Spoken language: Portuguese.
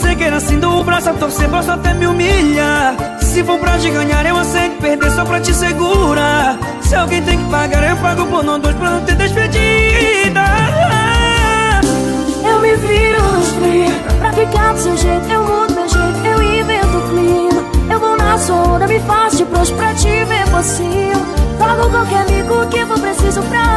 Sei que era assim do braço a torcer posso até me humilhar Se for pra te ganhar eu aceito perder só pra te segurar. Se alguém tem que pagar eu pago por não dois pra não ter despedida. Eu me viro no 30 Pra ficar do seu jeito eu mudo meu jeito Eu invento o clima. Eu vou sua onda, me faço de pros pra te ver possível Pago qualquer amigo que for preciso pra